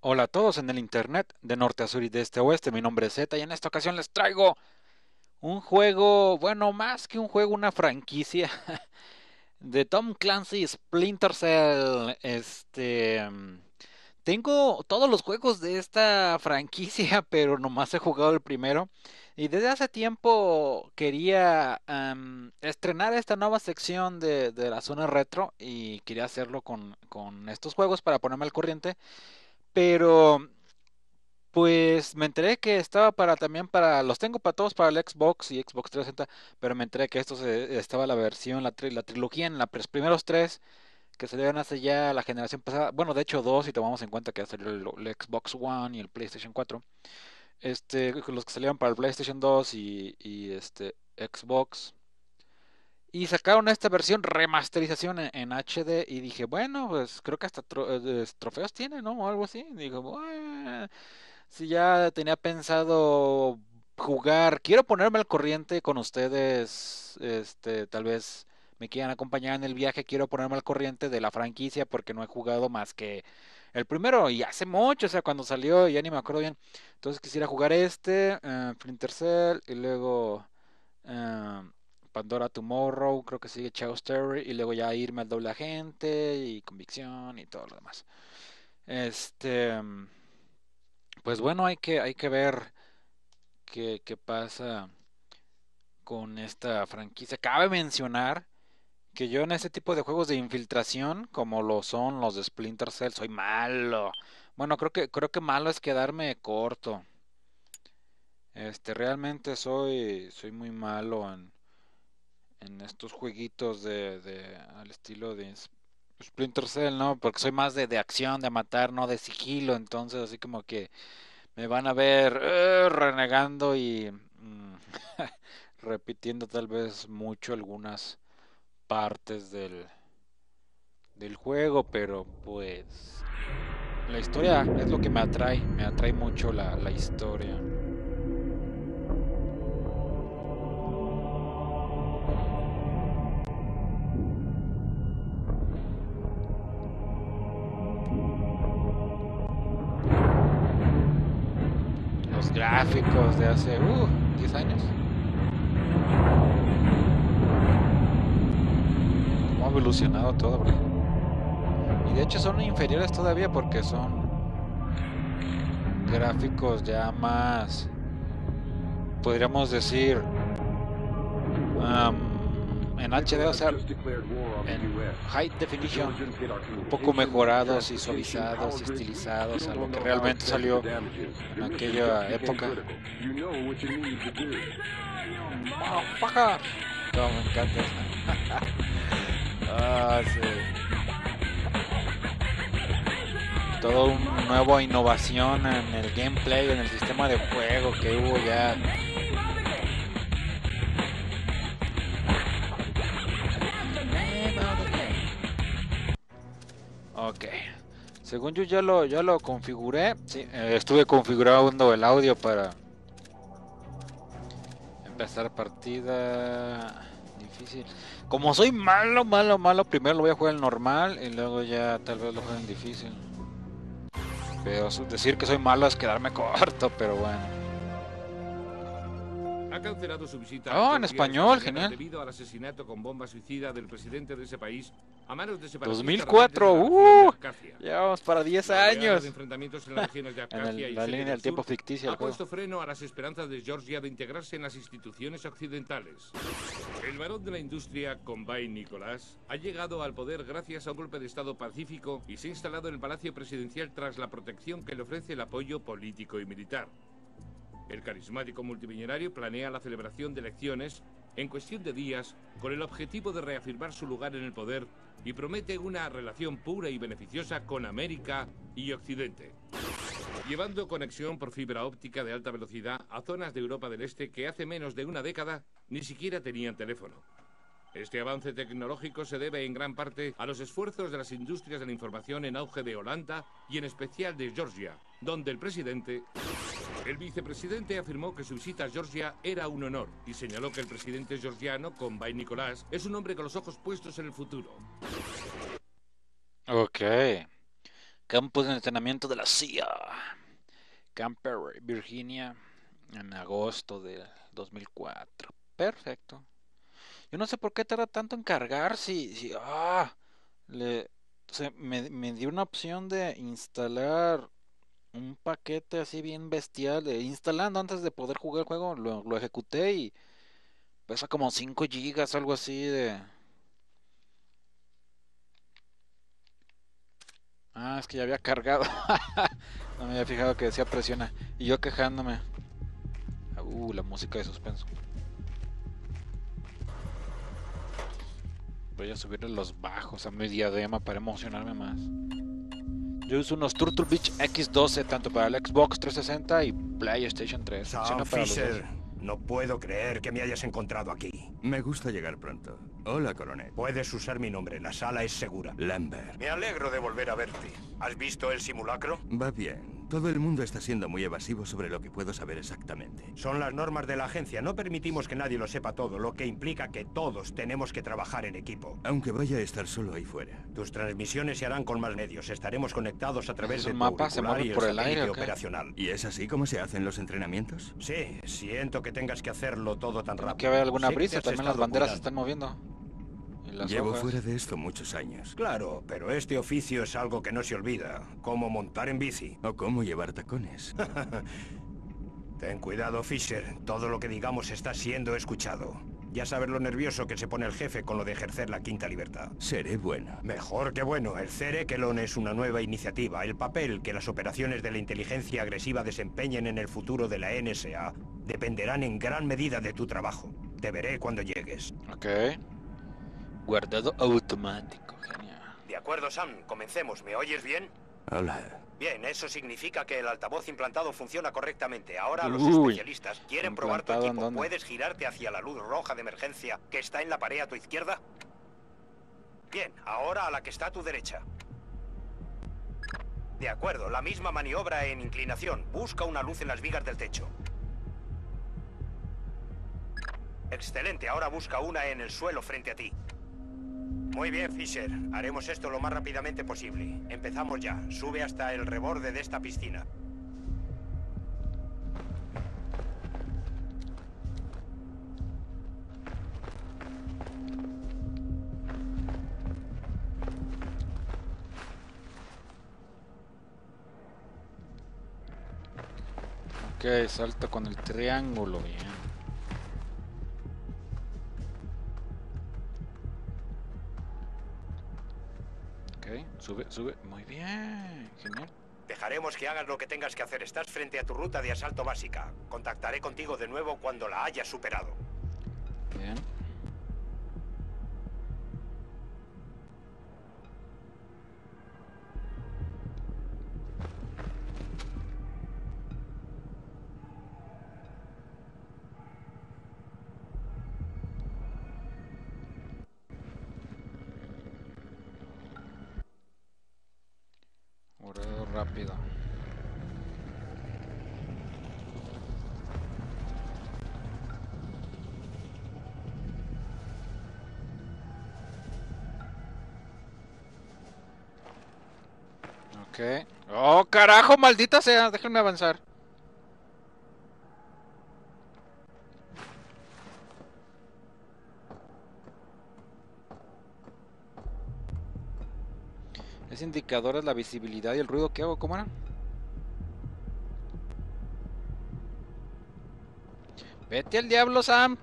Hola a todos en el internet, de norte a sur y de este a oeste. Mi nombre es Zeta y en esta ocasión les traigo un juego, bueno, más que un juego, una franquicia de Tom Clancy Splinter Cell. Este. Tengo todos los juegos de esta franquicia, pero nomás he jugado el primero. Y desde hace tiempo quería estrenar esta nueva sección de, de, la zona retro y quería hacerlo con, con estos juegos para ponerme al corriente. Pero pues me enteré que estaba para también para los tengo para todos para el Xbox y Xbox 360, pero me enteré que esto estaba la versión la, la trilogía en los primeros tres que salieron hace ya la generación pasada, bueno, de hecho dos si tomamos en cuenta que salió el, el Xbox One y el PlayStation 4 este, los que salieron para el PlayStation 2 y, y este Xbox. Y sacaron esta versión remasterización en, HD y dije, bueno, pues creo que hasta eh, trofeos tiene, ¿no? O algo así. Digo, bueno, si ya tenía pensado jugar, quiero ponerme al corriente con ustedes, este, tal vez me quieran acompañar en el viaje, quiero ponerme al corriente de la franquicia porque no he jugado más que el primero y hace mucho, o sea, cuando salió ya ni me acuerdo bien. Entonces quisiera jugar este, uh, Splinter Cell y luego uh, Pandora Tomorrow, creo que sigue Chaos Terry y luego ya irme al doble agente y convicción y todo lo demás. Este, pues bueno, hay que, hay que ver qué, qué pasa con esta franquicia. Cabe mencionar que yo en ese tipo de juegos de infiltración, como lo son los de Splinter Cell, soy malo. Bueno, creo que creo que malo es quedarme corto. Este, realmente soy soy muy malo en en estos jueguitos de, de al estilo de Splinter Cell, ¿no? Porque soy más de, de acción, de matar, no de sigilo, entonces así como que me van a ver uh, renegando y mm, repitiendo tal vez mucho algunas partes del, del juego, pero pues la historia es lo que me atrae, me atrae mucho la, la historia. Los gráficos de hace uh, 10 años. Evolucionado todo, Y de hecho son inferiores todavía porque son gráficos ya podríamos decir, en HD, o sea, en high definition, un poco mejorados y suavizados y estilizados a lo que realmente salió en aquella época. Oh, me encanta. Ah. Todo un nuevo innovación en el gameplay, en el sistema de juego que hubo ya. Ok. Según yo ya lo, ya lo configuré. Sí, eh, estuve configurando el audio para empezar partida difícil. Como soy malo, malo, malo, primero lo voy a jugar en normal y luego ya tal vez lo juegue en difícil. Pero decir que soy malo es quedarme corto, pero bueno ha cancelado su visita. Oh, en español, genial. Debido al asesinato con bomba suicida del presidente de ese país a manos de 2004, uh, ya vamos para 10 años. Enfrentamientos en las regiones de en el, la línea del tiempo ficticio. Ha puesto freno a las esperanzas de Georgia de integrarse en las instituciones occidentales. El varón de la industria, Combine Nicolás, ha llegado al poder gracias a un golpe de Estado pacífico y se ha instalado en el Palacio Presidencial tras la protección que le ofrece el apoyo político y militar. El carismático multimillonario planea la celebración de elecciones en cuestión de días con el objetivo de reafirmar su lugar en el poder y promete una relación pura y beneficiosa con América y Occidente. Llevando conexión por fibra óptica de alta velocidad a zonas de Europa del Este que hace menos de una década ni siquiera tenían teléfono. Este avance tecnológico se debe en gran parte a los esfuerzos de las industrias de la información en auge de Holanda y en especial de Georgia, donde el presidente... El vicepresidente afirmó que su visita a Georgia era un honor y señaló que el presidente georgiano, Convay Nicolás, es un hombre con los ojos puestos en el futuro. Ok. Campus de entrenamiento de la CIA. Camper, Virginia, en agosto del 2004. Perfecto. Yo no sé por qué tarda tanto en cargar si... si ah, le, me, me dio una opción de instalar un paquete así bien bestial. De, instalando antes de poder jugar el juego, lo, lo ejecuté y pesa como 5 gigas, algo así de... Ah, es que ya había cargado. no me había fijado que decía presiona. Y yo quejándome. Uh, la música de suspenso. Voy a subirle los bajos a mi diadema para emocionarme más. Yo uso unos Turtle Beach X12 tanto para el Xbox 360 y PlayStation 3. Sam Fisher, no puedo creer que me hayas encontrado aquí. Me gusta llegar pronto. Hola, coronel. Puedes usar mi nombre, la sala es segura. Lambert. Me alegro de volver a verte. ¿Has visto el simulacro? Va bien. Todo el mundo está siendo muy evasivo sobre lo que puedo saber exactamente. Son las normas de la agencia. No permitimos que nadie lo sepa todo, lo que implica que todos tenemos que trabajar en equipo. Aunque vaya a estar solo ahí fuera. Tus transmisiones se harán con más medios. Estaremos conectados a través del mapa se mueve por el aire operacional. ¿Y es así como se hacen los entrenamientos? Sí, siento que tengas que hacerlo todo tan rápido. Que haber alguna brisa, también las banderas se están moviendo. Llevo fuera de esto muchos años. Claro, pero este oficio es algo que no se olvida. Como montar en bici. O cómo llevar tacones. Ten cuidado, Fisher. Todo lo que digamos está siendo escuchado. Ya sabes lo nervioso que se pone el jefe con lo de ejercer la quinta libertad. Seré bueno. Mejor que bueno. El Cerekelon es una nueva iniciativa. El papel que las operaciones de la inteligencia agresiva desempeñen en el futuro de la NSA dependerán en gran medida de tu trabajo. Te veré cuando llegues. Ok. Guardado automático, genial. De acuerdo, Sam, comencemos. ¿Me oyes bien? Hola. Bien, eso significa que el altavoz implantado funciona correctamente. Ahora los especialistas quieren probar tu equipo. ¿Puedes girarte hacia la luz roja de emergencia que está en la pared a tu izquierda? Bien, ahora a la que está a tu derecha. De acuerdo, la misma maniobra en inclinación. Busca una luz en las vigas del techo. Excelente, ahora busca una en el suelo frente a ti. Muy bien, Fisher. Haremos esto lo más rápidamente posible. Empezamos ya. Sube hasta el reborde de esta piscina. Ok, salta con el triángulo, bien. Sube, sube. Muy bien, genial. Dejaremos que hagas lo que tengas que hacer. Estás frente a tu ruta de asalto básica. Contactaré contigo de nuevo cuando la hayas superado. Bien. Rápido. Oh, carajo, maldita sea. Déjenme avanzar. Ese indicador es la visibilidad y el ruido que hago. ¿Cómo era? Vete al diablo, Sam.